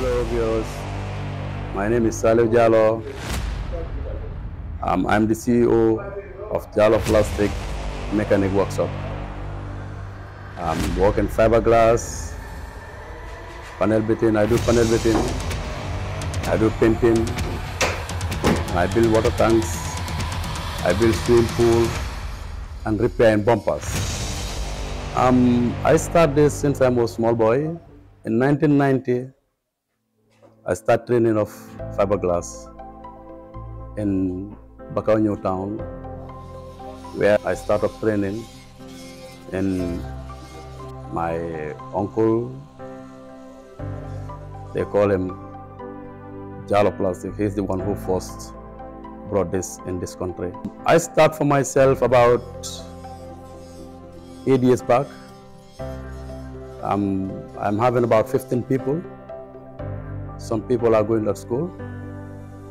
Hello viewers, my name is Saleh Jallo. Um, I'm the CEO of Jallo Plastic Mechanic Workshop. I'm working fiberglass, panel beating, I do panel beating, I do painting, I build water tanks, I build swimming pool, and repairing bumpers. Um, I started this since I was a small boy. In 1990, I started training of fiberglass in Bakau New Town, where I started training and my uncle, they call him Jallo Plastic. He's the one who first brought this in this country. I start for myself about eight years back. I'm, I'm having about 15 people. Some people are going to school.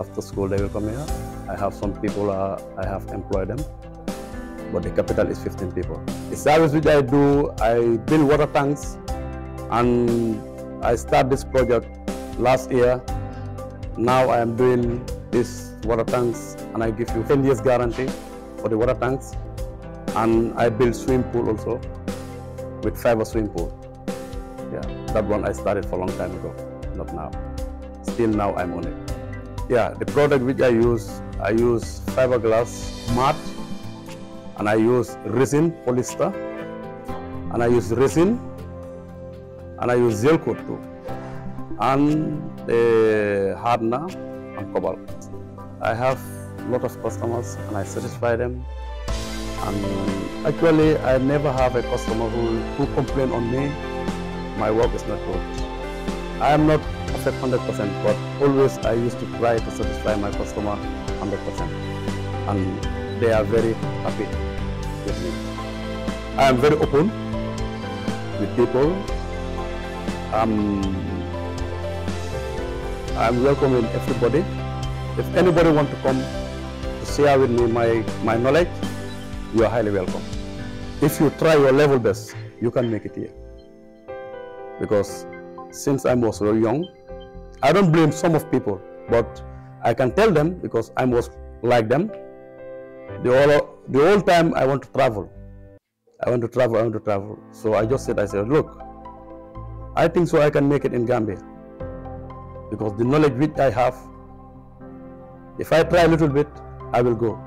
After school, they will come here. I have some people, uh, I have employed them, but the capital is 15 people. The service which I do, I build water tanks, and I start this project last year. Now I am doing this water tanks, and I give you 10 years guarantee for the water tanks, and I build swim pool also with fiber swim pool. Yeah, that one I started for a long time ago, not now. Still now I'm on it. Yeah, the product which I use, I use fiberglass mat, and I use resin polyester, and I use resin, and I use gel coat too, and the hardener and cobalt. I have a lot of customers, and I satisfy them. And actually, I never have a customer who, who complain on me my work is not good. I am not perfect 100%, but always I used to try to satisfy my customer 100%. And they are very happy with me. I am very open with people. Um, I'm welcoming everybody. If anybody want to come to share with me my, my knowledge, you are highly welcome. If you try your level best, you can make it here because since I was very young, I don't blame some of people, but I can tell them because I was like them. The whole, the whole time I want to travel. I want to travel, I want to travel. So I just said, I said, look, I think so I can make it in Gambia. Because the knowledge which I have, if I try a little bit, I will go.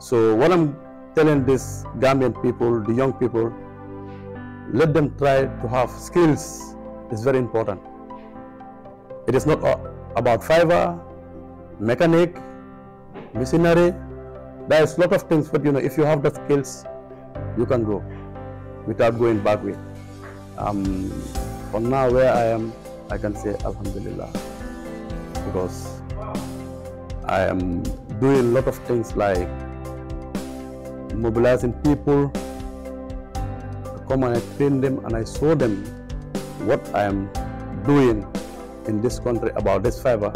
So what I'm telling these Gambian people, the young people, let them try to have skills is very important. It is not about fiber, mechanic, machinery. There is a lot of things, but you know, if you have the skills, you can go without going backward. Um, for now, where I am, I can say Alhamdulillah because I am doing a lot of things like mobilizing people I come and I train them and I show them what I am doing in this country about this fiber.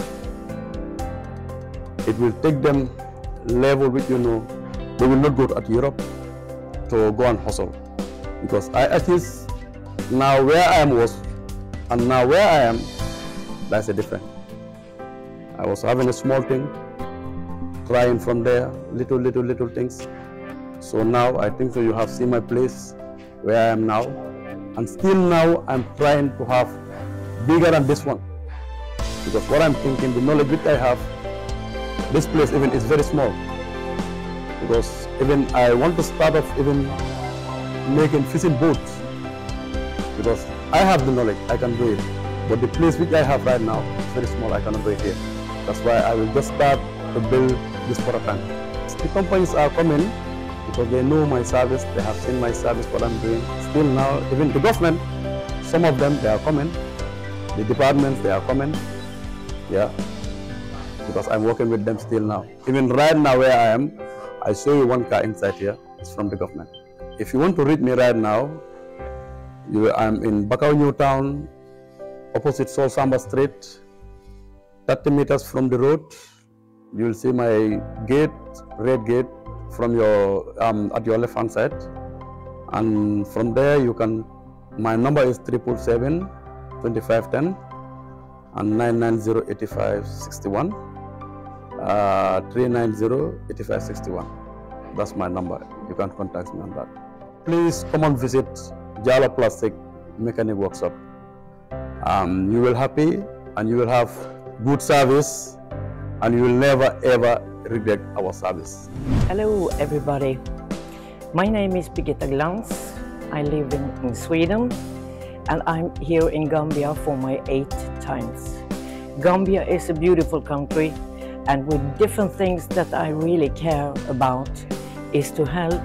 It will take them level which you know they will not go to Europe to go and hustle because I at least now where I am was and now where I am that's a different. I was having a small thing, trying from there, little little little things. So now I think so you have seen my place where I am now. And still now I'm trying to have bigger than this one. Because what I'm thinking, the knowledge which I have, this place even is very small. Because even I want to start off even making fishing boats. Because I have the knowledge, I can do it. But the place which I have right now is very small, I cannot do it here. That's why I will just start to build this for a tank. The companies are coming because they know my service, they have seen my service, what I'm doing. Still now, even the government, some of them, they are coming. The departments, they are coming. Yeah, because I'm working with them still now. Even right now where I am, I show you one car inside here. It's from the government. If you want to reach me right now, you, I'm in Bakau New Town, opposite Sol Samba Street, 30 meters from the road. You will see my gate, red gate, from your um, at your left hand side and from there you can my number is triple seven 2510 and 990-8561. Uh, 390-8561. That's my number. You can contact me on that. Please come and visit Jallo Plastic Mechanic Workshop. Um, you will happy and you will have good service and you will never ever regret our service. Hello everybody. My name is Birgitta Glans. I live in, in Sweden and I'm here in Gambia for my eighth times. Gambia is a beautiful country and with different things that I really care about is to help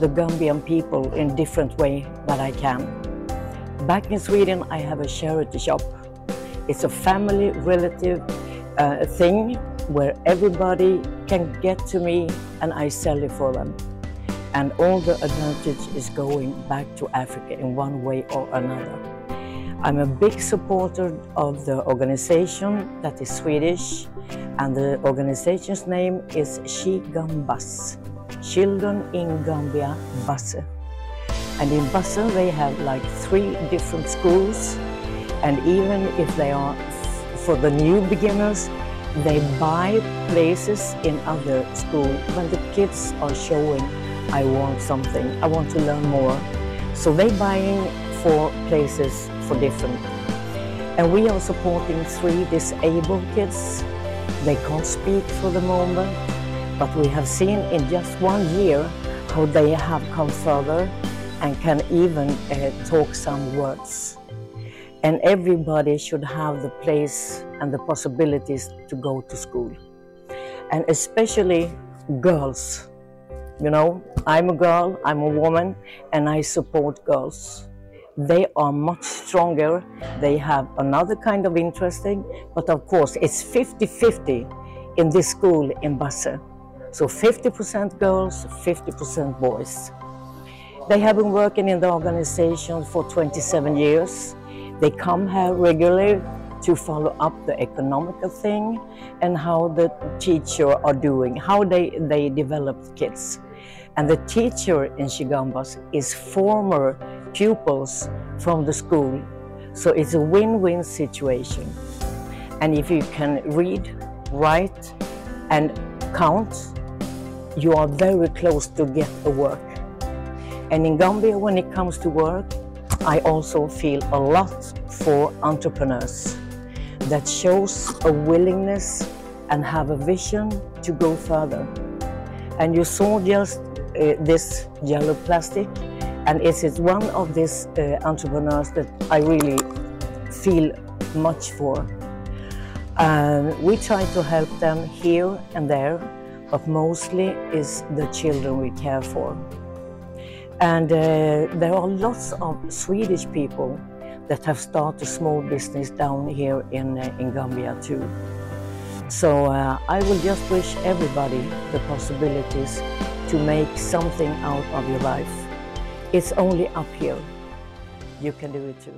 the Gambian people in different way that I can. Back in Sweden I have a charity shop. It's a family relative uh, thing where everybody can get to me and I sell it for them. And all the advantage is going back to Africa in one way or another. I'm a big supporter of the organization that is Swedish and the organization's name is Shigambas, Children in Gambia Basse. And in Basse they have like three different schools and even if they are for the new beginners, they buy places in other schools when the kids are showing, I want something, I want to learn more. So they buying for places for different. And we are supporting three disabled kids. They can't speak for the moment, but we have seen in just one year how they have come further and can even uh, talk some words. And everybody should have the place and the possibilities to go to school. And especially girls. You know, I'm a girl, I'm a woman, and I support girls. They are much stronger. They have another kind of interesting, but of course it's 50-50 in this school in Basse. So 50% girls, 50% boys. They have been working in the organization for 27 years. They come here regularly to follow up the economical thing and how the teacher are doing, how they, they develop kids. And the teacher in Shigambas is former pupils from the school. So it's a win-win situation. And if you can read, write and count, you are very close to get a work. And in Gambia, when it comes to work, I also feel a lot for entrepreneurs that shows a willingness and have a vision to go further. And you saw just uh, this Jallo Plastic and it is one of these uh, entrepreneurs that I really feel much for. And we try to help them here and there, but mostly is the children we care for. And uh, there are lots of Swedish people that have started small business down here in, uh, in Gambia too. So uh, I will just wish everybody the possibilities to make something out of your life. It's only uphill. You can do it too.